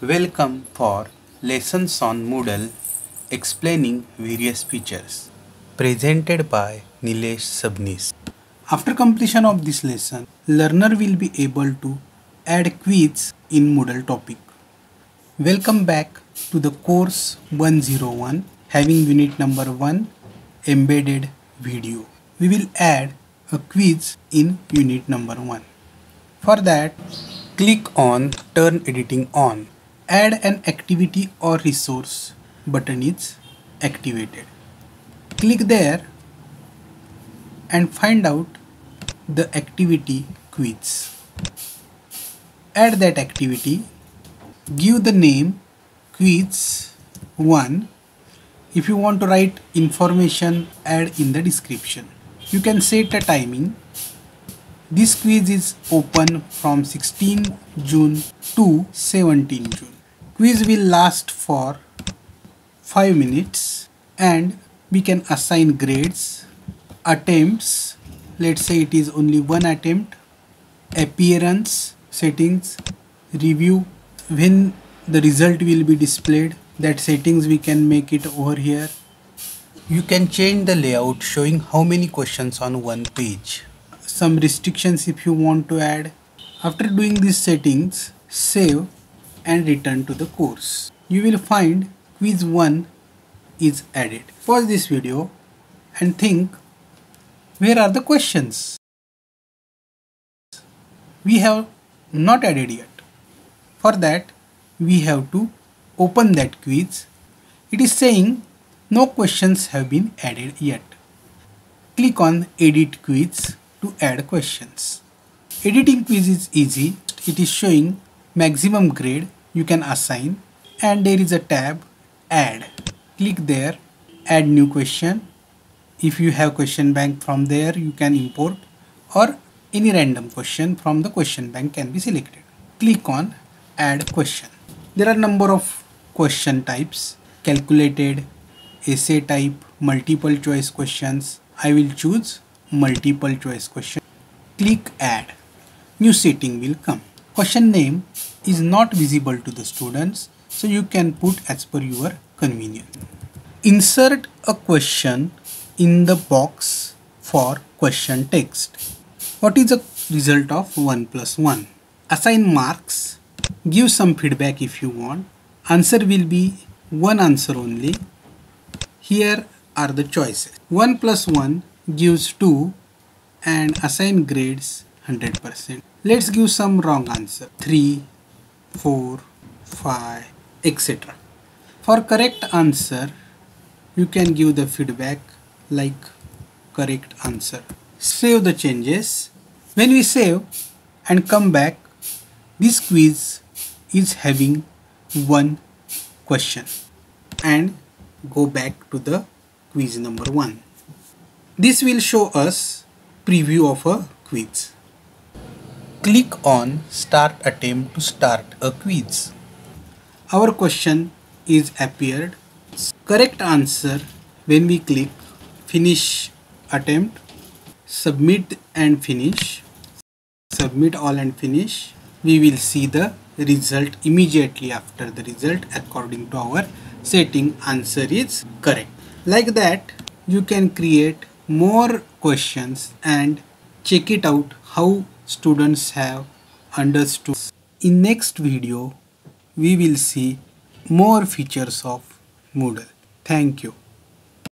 Welcome for lessons on Moodle explaining various features presented by Nilesh Sabnis. After completion of this lesson, learner will be able to add quiz in Moodle topic. Welcome back to the course 101 having unit number 1 embedded video. We will add a quiz in unit number 1. For that, click on turn editing on. Add an activity or resource button is activated. Click there and find out the activity quiz. Add that activity. Give the name quiz 1 if you want to write information add in the description. You can set a timing. This quiz is open from 16 June to 17 June quiz will last for 5 minutes and we can assign grades attempts. Let's say it is only one attempt appearance settings review. When the result will be displayed that settings we can make it over here. You can change the layout showing how many questions on one page. some restrictions if you want to add. After doing these settings save and return to the course. You will find quiz 1 is added. Pause this video and think where are the questions? We have not added yet. For that we have to open that quiz. It is saying no questions have been added yet. Click on edit quiz to add questions. Editing quiz is easy. It is showing maximum grade you can assign and there is a tab add. Click there add new question. If you have question bank from there you can import or any random question from the question bank can be selected. Click on add question. There are number of question types calculated essay type multiple choice questions. I will choose multiple choice question. Click add. New setting will come. Question name is not visible to the students so you can put as per your convenience. Insert a question in the box for question text. What is the result of 1 plus 1 assign marks. Give some feedback if you want. Answer will be one answer only. Here are the choices. 1 plus 1 gives 2 and assign grades 100% let's give some wrong answer. 3 4 5 etc for correct answer you can give the feedback like correct answer. Save the changes. When we save and come back this quiz is having one question and go back to the quiz number one. This will show us preview of a quiz Click on Start Attempt to start a quiz. our question is appeared. Correct answer when we click finish attempt submit and finish. Submit all and finish. We will see the result immediately after the result according to our setting. Answer is correct. Like that you can create more questions and check it out how students have understood in next video we will see more features of Moodle. Thank you.